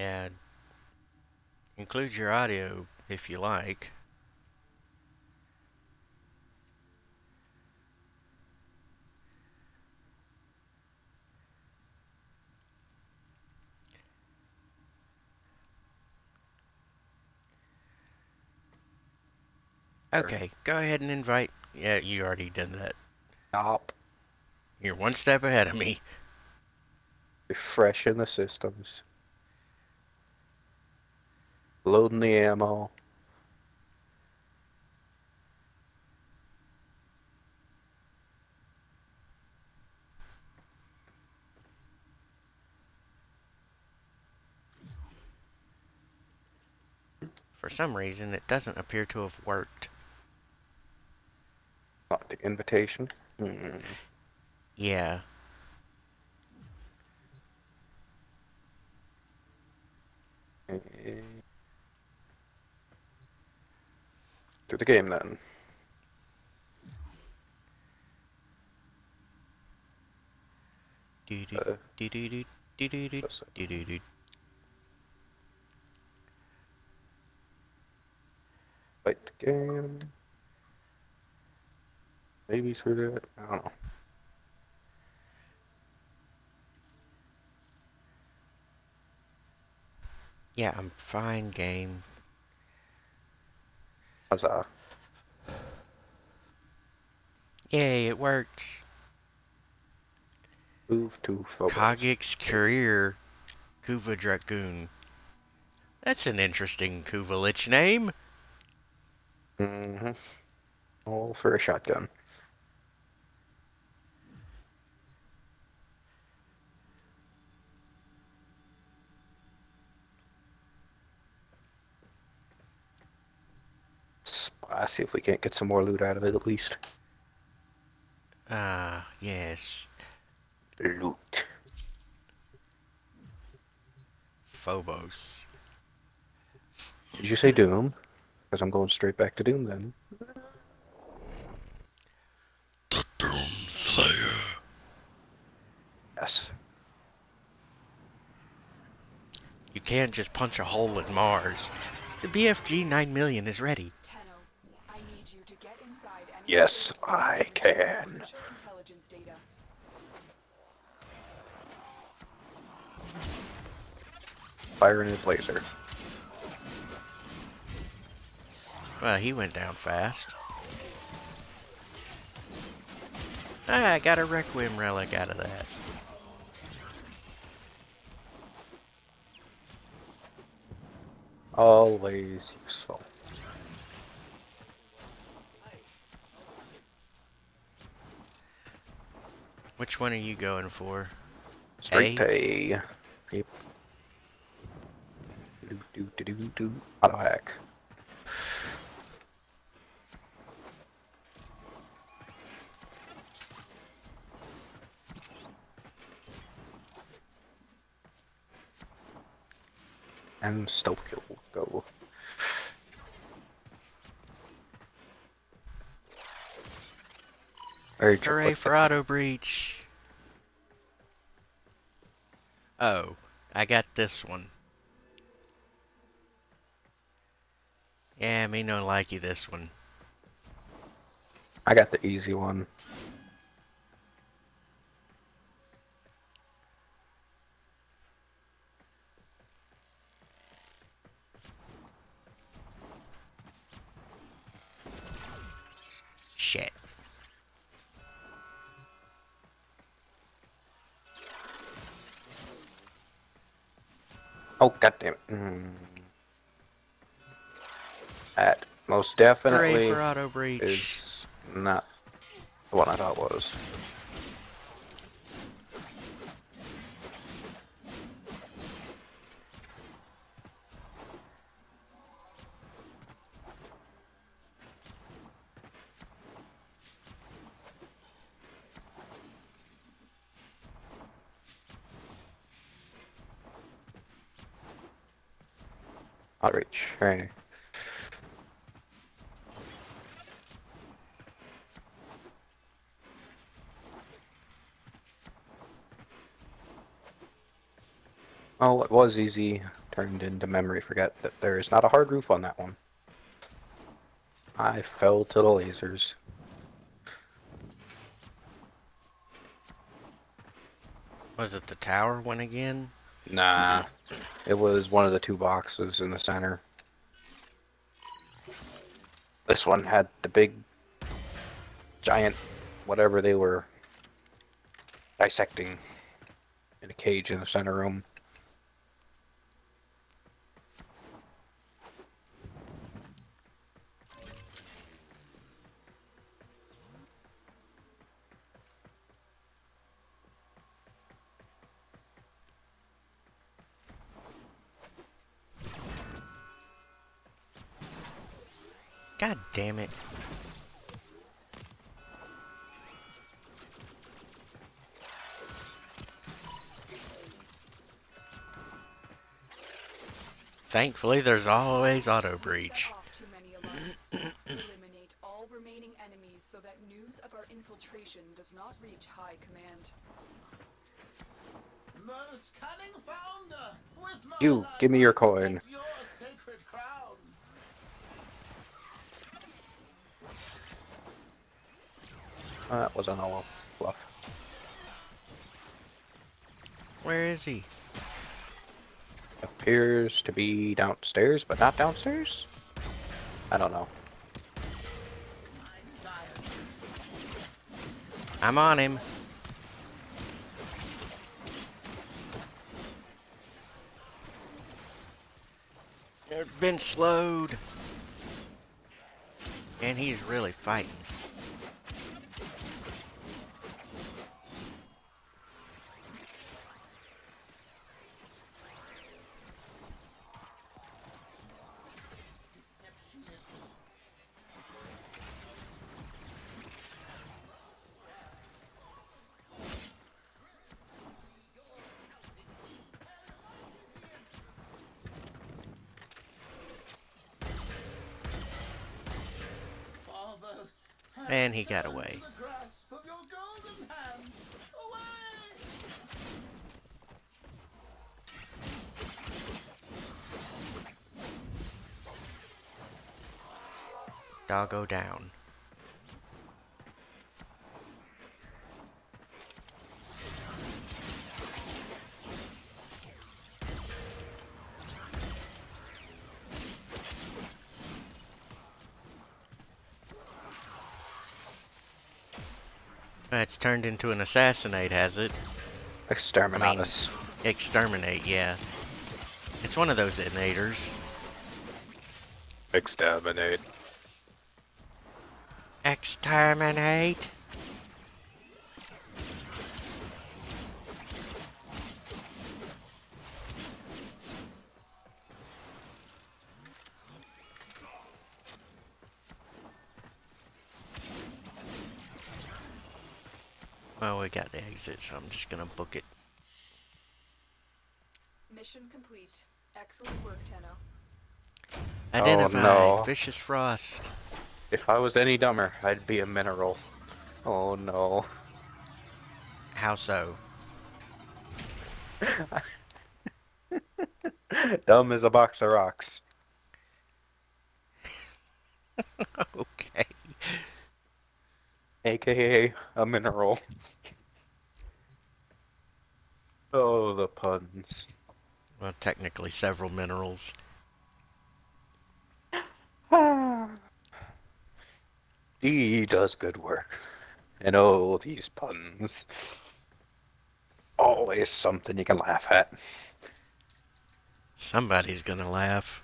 And include your audio if you like. Okay, go ahead and invite. Yeah, you already done that. Stop. You're one step ahead of me. Refreshing the systems. Loading the ammo. For some reason, it doesn't appear to have worked. Not the invitation. Hmm. Yeah. Eh. Do the game then. Do do Uh, do do do do do do that's it. do do do. Fight the game. Maybe through that. I don't know. Yeah, I'm fine, game. Huzzah. Yay, it worked. Move to Phobos. Kagix career Kuva Dragoon. That's an interesting Kuvalich name. Mm-hmm. All for a shotgun. Spy, see if we can't get some more loot out of it at least. Ah, yes. Loot. Phobos. Did you say Doom? Because I'm going straight back to Doom then. The Doom Slayer. Yes. You can't just punch a hole in Mars. The BFG 9 million is ready. Tenno, I need you to get inside and Yes, I can. data. Firing his laser. Well, he went down fast. Ah, I got a Requiem relic out of that. Always useful. Which one are you going for? Straight A? pay. Yep. Do do do do do. Auto hack. And stealth kill. Go. Very. Hooray for auto breach. Oh, I got this one. Yeah, me no likey this one. I got the easy one. Shit. Oh, goddamn it. Mm. That most definitely for auto breach. is not the one I thought was. Outreach, right. Was easy. turned into memory forget that there is not a hard roof on that one. I fell to the lasers. Was it the tower one again? Nah, it was one of the two boxes in the center. This one had the big, giant, whatever they were dissecting in a cage in the center room. Damn it. Thankfully, there's always auto breach. Set off too many alarms. Eliminate all remaining enemies so that news of our infiltration does not reach high command. Most cunning founder, with my You, give me your I coin. That wasn't all fluff. Where is he? Appears to be downstairs, but not downstairs? I don't know. I'm on him. They've been slowed. And he's really fighting. And he got away. into the grasp of your golden hand. Away! Doggo down. It's turned into an assassinate, has it? Exterminatus. Exterminate, yeah. It's one of those detonators. Exterminate. Exterminate. Oh, well, we got the exit, so I'm just gonna book it. Mission complete. Excellent work, Tenno. Identify oh, no. vicious frost. If I was any dumber, I'd be a mineral. Oh no. How so? Dumb as a box of rocks. okay. AKA a mineral. Oh, the puns. Well, technically several minerals. He does good work. And oh, these puns. Always something you can laugh at. Somebody's gonna laugh.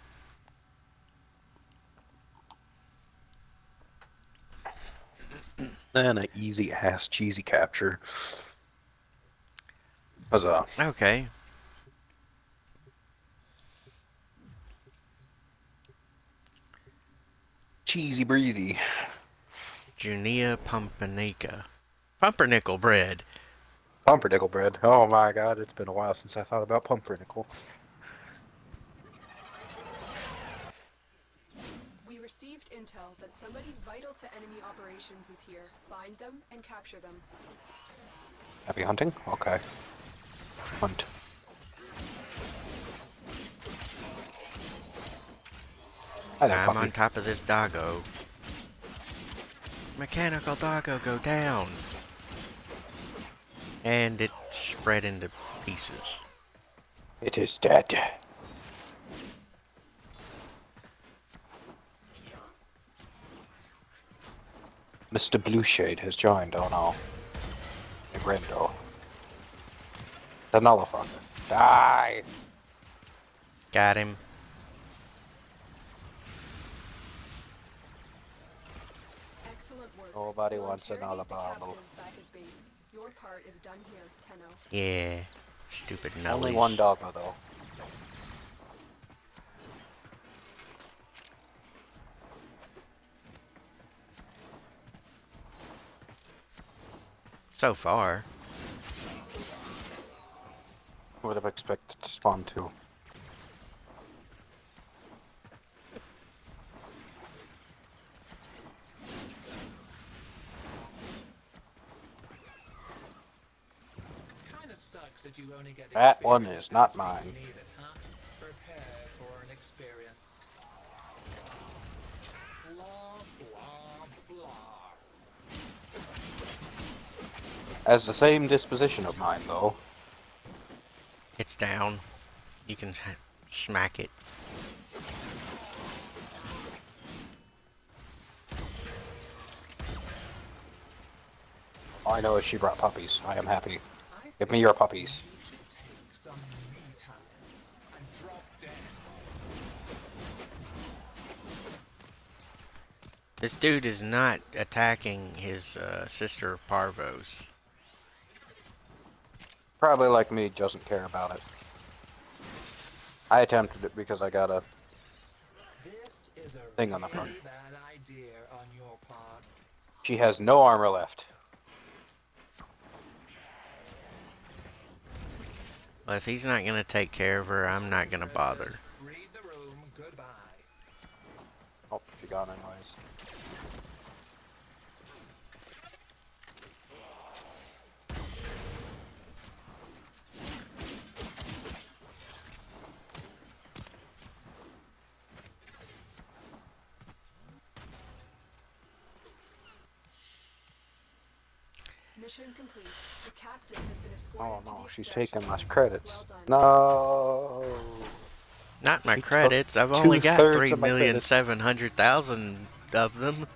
And an easy ass cheesy capture. Huzzah. Okay. Cheesy breezy. Junia pumpernickel. Pumpernickel bread. Pumpernickel bread. Oh my god, it's been a while since I thought about pumpernickel. We received intel that somebody vital to enemy operations is here. Find them and capture them. Happy hunting? Okay. Hunt. Hi there, I'm puppy. on top of this doggo. Mechanical doggo, go down. And it spread into pieces. It is dead. Mr. Blueshade has joined, oh no. Negrendo. The Nullifucker. Die! Got him. Nobody wants an interrogate the Alabama. captain back at base. Your part is done here, Tenno. Yeah. Stupid nullies. Only one doggo though. So far. Would have expected to spawn two. That you only get That one is not mine. need it, huh? Prepare for an experience. Blah, blah, blah. Has the same disposition of mine though. It's down. You can smack it. All I know is she brought puppies. I am happy. Give me your puppies. think you should take some me time and drop dead. This dude is not attacking his uh, sister of Parvos. Probably like me, doesn't care about it. I attempted it because I got a This is a Thing on the front. bad idea on your part. She has no armor left. Well, if he's not gonna take care of her, I'm not gonna bother. Read the room. Goodbye. Oh, she gone anyways. Mission complete. The captain has been oh, escorted Oh no, the she's taking my credits. Well. No. Not my He took credits. I've only got two-thirds three of my million credits. seven hundred thousand of them.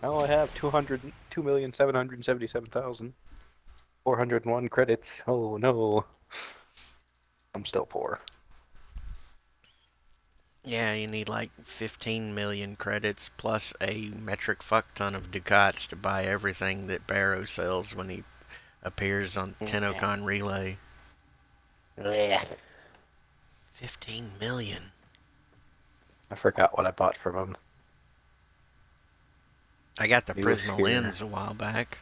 I only have 200, 2,777,401 credits. Oh no. I'm still poor. Yeah, you need like 15 million credits plus a metric fuck ton of ducats to buy everything that Baro sells when he appears on TennoCon Relay. Yeah. 15 million. I forgot what I bought from him. I got the He Prisma lens a while back.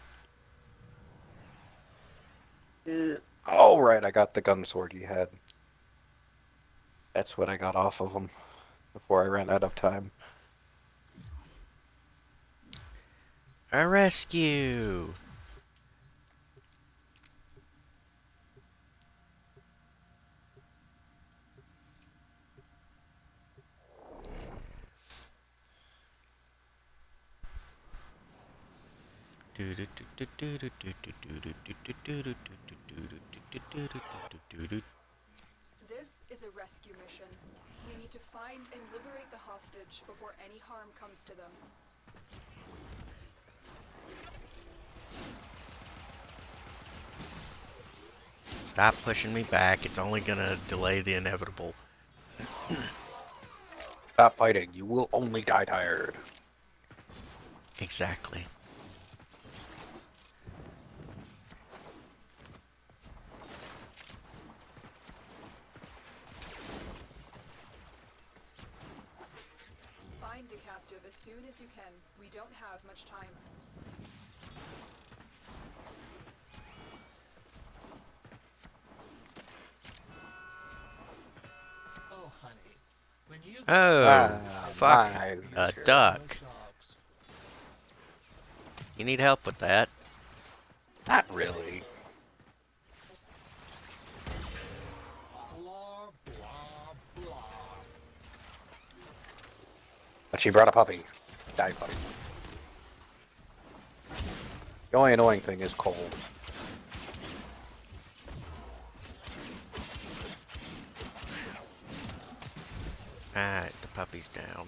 Oh right, I got the gun sword he had. That's what I got off of him before I ran out of time. A rescue! This is a rescue mission. We need to find and liberate the hostage before any harm comes to them. Stop pushing me back. It's only gonna delay the inevitable. Stop fighting. You will only die tired. Exactly. Oh, Ah, fuck. my A leisure. duck. You need help with that. Not really. But she brought a puppy. Die puppy. The only annoying thing is cold. Alright, the puppy's down.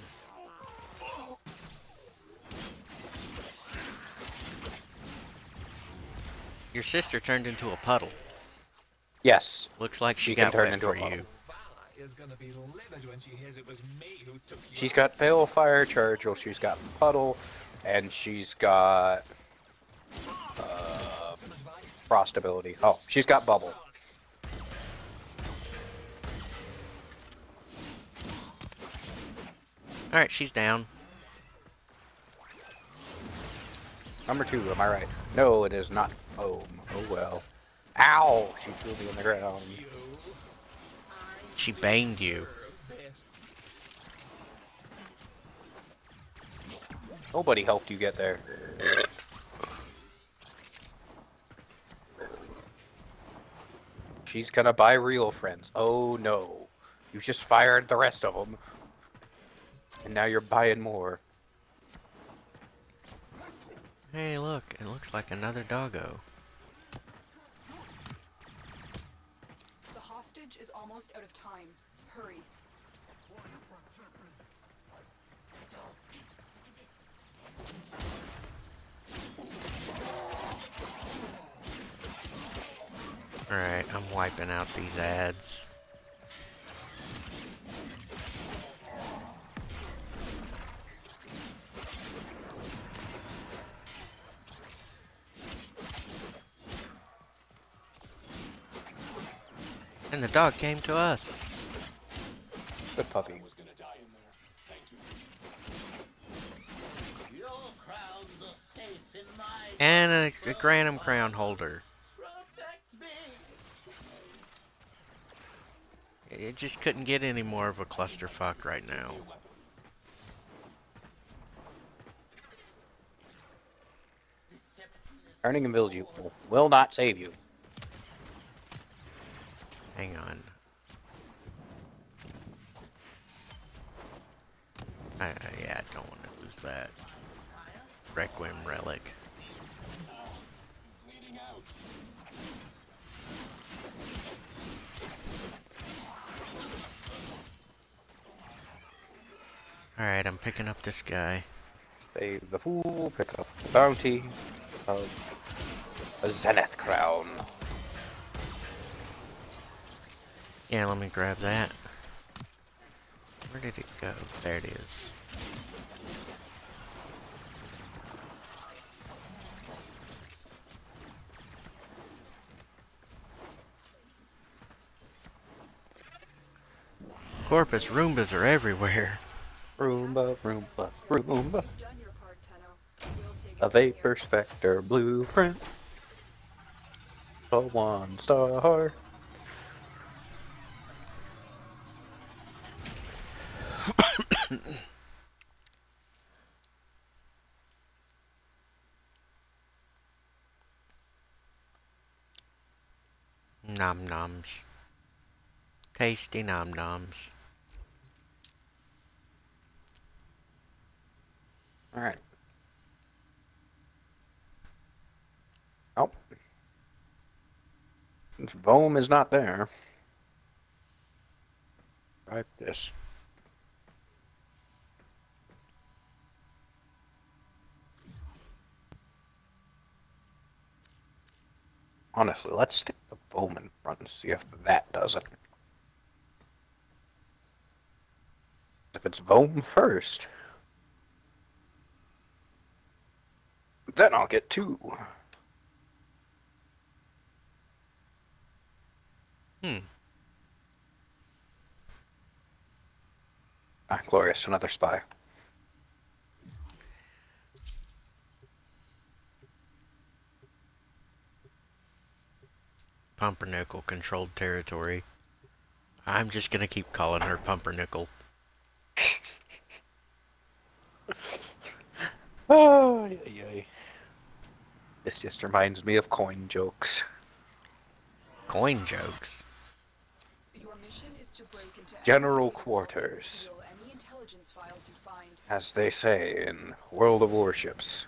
Your sister turned into a puddle. Yes. Looks like she, She got turn wet into a for puddle. you. Is gonna be livid when she hears it was me who took you. She's out. got Pale Fire Charge, well, she's got Puddle, and she's got uh, Frost ability. Oh, she's got Bubble. Alright, she's down. Number two, am I right? No, it is not Oh, Oh well. Ow! She threw me on the ground. She banged you. Nobody helped you get there. She's gonna buy real friends. Oh no. You just fired the rest of them. And now you're buying more. Hey, look, it looks like another doggo. The hostage is almost out of time. Hurry. Alright, I'm wiping out these ads. And the dog came to us. The puppy. Your crowns are safe in my And a, a Granum crown holder. protect me. It just couldn't get any more of a clusterfuck right now. Turning invisible will, will not save you. Hang on. I, yeah, I don't want to lose that. Requiem relic. Alright, I'm picking up this guy. Save the fool, pick up the bounty of a Zenith crown. Yeah, let me grab that. Where did it go? There it is. Corpus Roombas are everywhere. Roomba, Roomba, Roomba. A. Vapor Spectre blueprint. A one star. Nom noms. Tasty nom noms. Alright. Oh. Since is not there. Try this. Honestly, let's stick the Front and see if that does it. If it's Vome first, then I'll get two. Hmm. Ah, glorious, another spy. Pumpernickel controlled territory. I'm just gonna keep calling her Pumpernickel. Oh, yeah, yeah. This just reminds me of coin jokes. Coin jokes. Your mission is to break into General quarters. Steal any intelligence files you find. As they say in World of Warships.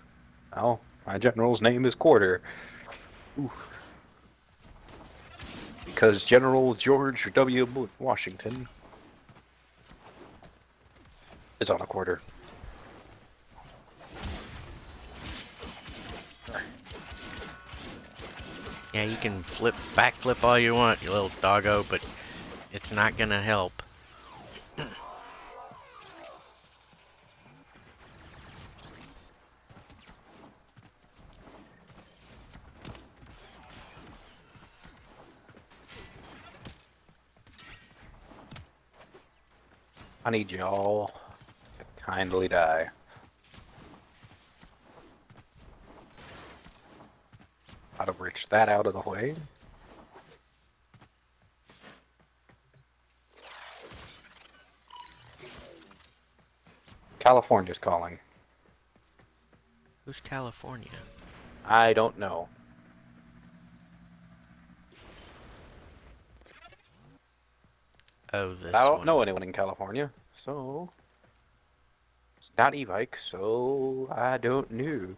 Well, my general's name is Quarter. Ooh. Because General George W. Washington is on a quarter. Yeah, you can flip, backflip all you want, you little doggo, but it's not gonna help. I need y'all to kindly die. I'd reach that out of the way. California's calling. Who's California? I don't know. Oh, this I don't one. know anyone in California, so it's not Evike, so I don't know.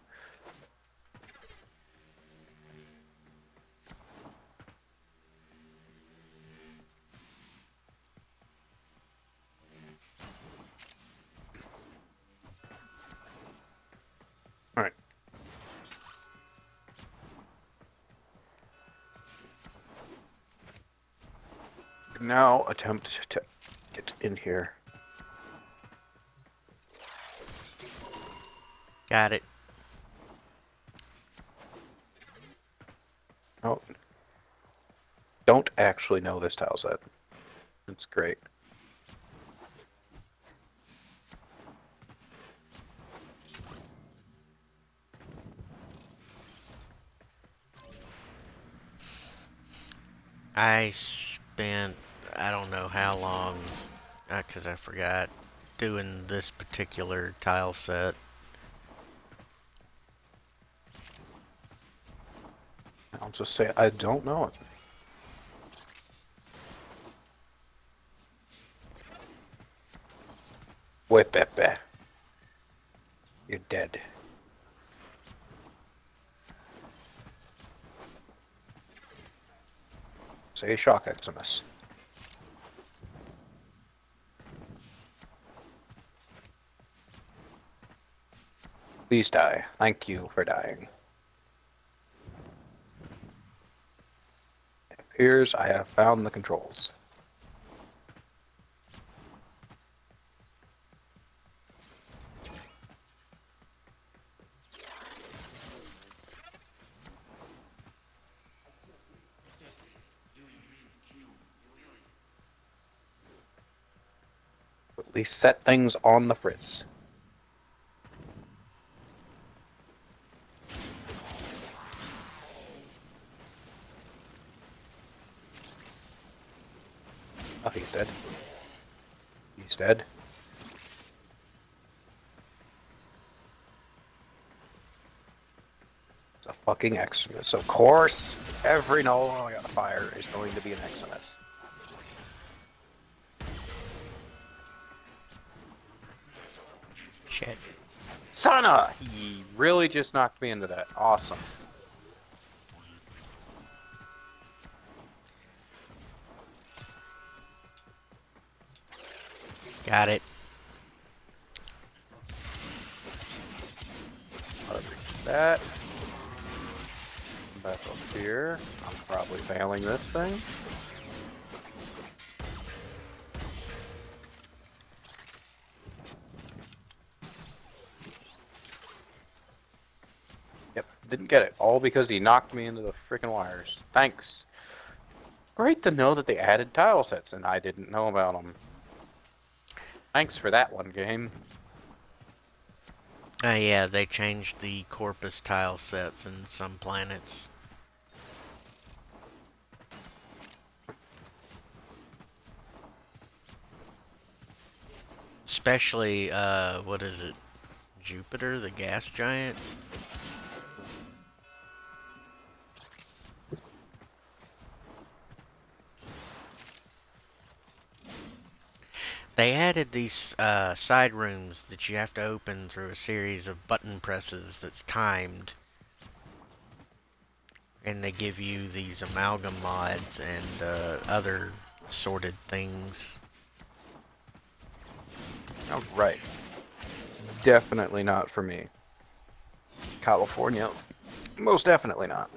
Now attempt to get in here. Got it. Oh. Don't actually know this tile set. It's great. I spent, I don't know how long, uh, because I forgot, doing this particular tile set. Just say I don't know it. It back. You're dead. Say shock Eximus. Please die. Thank you for dying. It appears I have found the controls. At least set things on the fritz. Oh, he's dead. He's dead. It's a fucking Eximus. Of course, every no I gotta fire is going to be an Eximus. Shit. Sana! He really just knocked me into that. Awesome. Got it. That. Back up here. I'm probably failing this thing. Yep, didn't get it. All because he knocked me into the freaking wires. Thanks. Great to know that they added tile sets and I didn't know about them. Thanks for that one, game. Uh, yeah, they changed the Corpus tile sets in some planets. Especially, uh, what is it? Jupiter, the gas giant? They added these uh, side rooms that you have to open through a series of button presses that's timed. And they give you these amalgam mods and uh, other sorted things. All right. Definitely not for me. California. Most definitely not.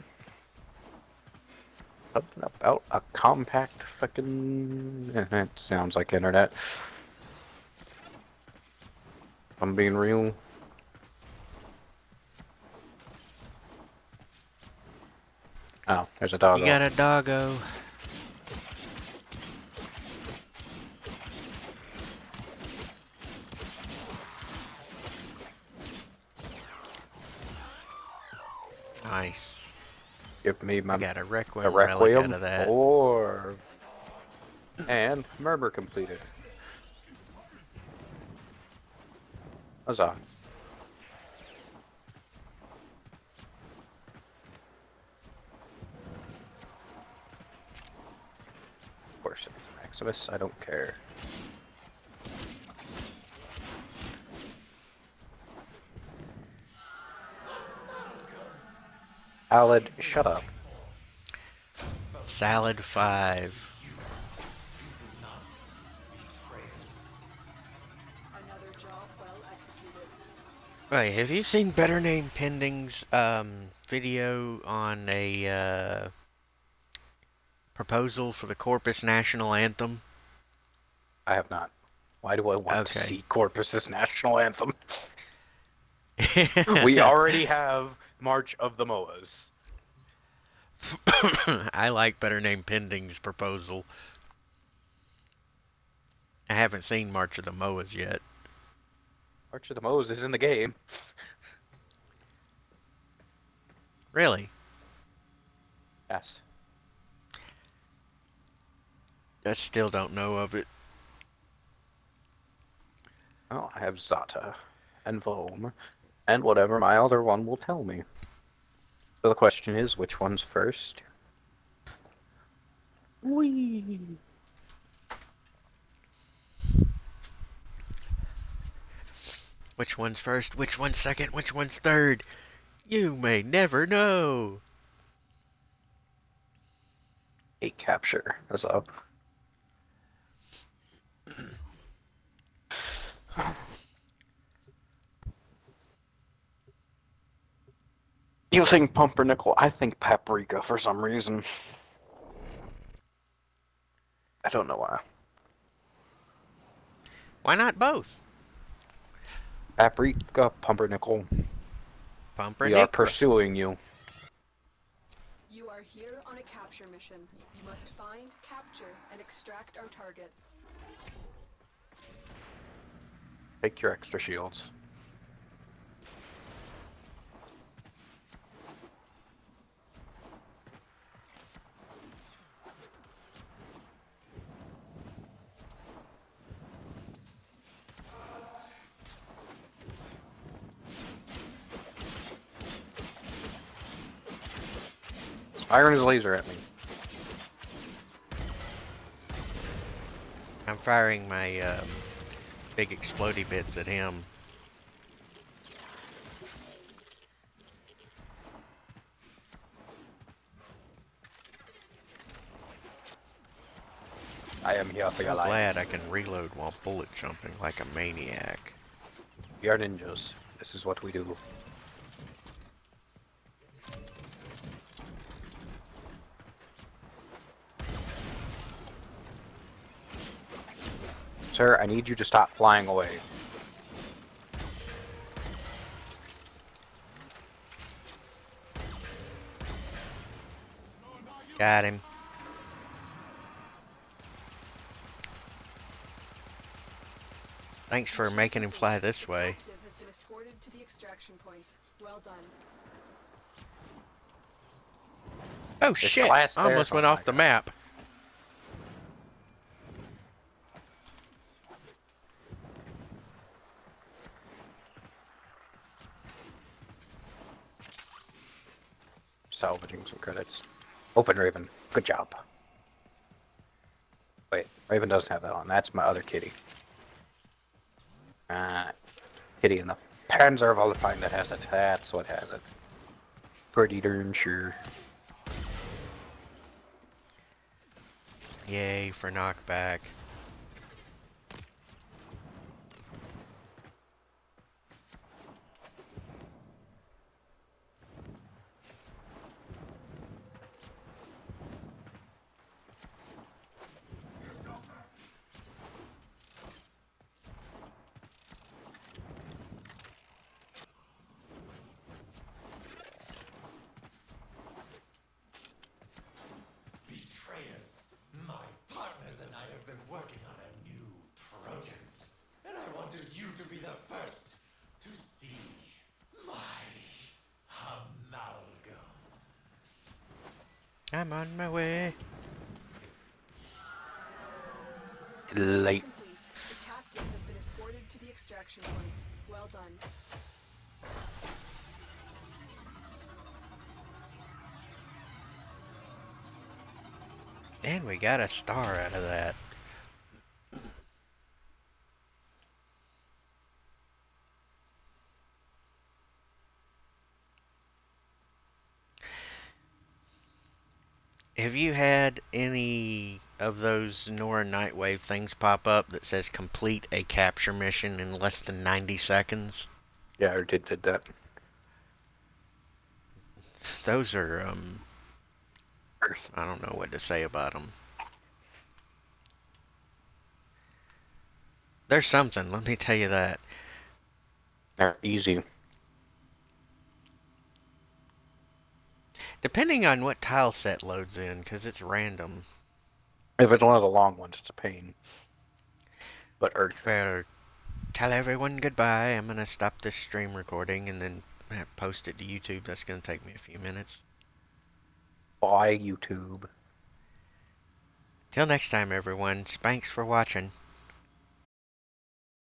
Something about a compact fucking. It sounds like internet. I'm being real. Oh, there's a dog. You got a doggo. Nice. Give me my I got a a requiem, relic requiem out of that. or and murmur completed. Huzzah. Of course Maximus, I don't care. Alad, shut up. Salad 5. Another job well executed. Wait, have you seen Better Name Pending's um, video on a uh, proposal for the Corpus National Anthem? I have not. Why do I want to see Corpus's national anthem? we already have March of the Moas. I like Better Name Pending's proposal. I haven't seen March of the Moas yet. March of the Moas is in the game. Really? Yes. I still don't know of it. Oh, I have Xata and Vome and whatever my other one will tell me. So the question is, which one's first? Whee! Which one's first, which one's second, which one's third? You may never know. A capture. is up. You think pumpernickel? I think paprika for some reason. I don't know why. Why not both? Paprika, pumpernickel. Pumpernickel. We are pursuing you. You are here on a capture mission. You must find, capture, and extract our target. Take your extra shields. Firing his laser at me. I'm firing my um, big explodey bits at him. I am here for your I'm life. glad I can reload while bullet jumping like a maniac. We are ninjas. This is what we do. Sir, I need you to stop flying away. Got him. Thanks for making him fly this way. Objective has been escorted to the extraction point. Well done. Oh shit! I almost went my off the God. map. Salvaging some credits. Open Raven. Good job. Wait, Raven doesn't have that on. That's my other kitty. Ah, hitting the Panzer of Alpine that has it. That's what has it. Pretty darn sure. Yay for knockback. Betrayers! My partners and I have been working on a new project. And I wanted you to be the first to see my amalgam. I'm on my way. Late. The captain has been escorted to the extraction point. Well done. And we got a star out of that. Have you had any of those Nora Nightwave things pop up that says complete a capture mission in less than 90 seconds? Yeah, I did, did that. Those are, um, I don't know what to say about them. There's something, let me tell you that. They're easy. Depending on what tile set loads in, because it's random. If it's one of the long ones, it's a pain. But Earth. Well, tell everyone goodbye. I'm going to stop this stream recording and then post it to YouTube. That's going to take me a few minutes. Bye, YouTube. Till next time, everyone. Thanks for watching.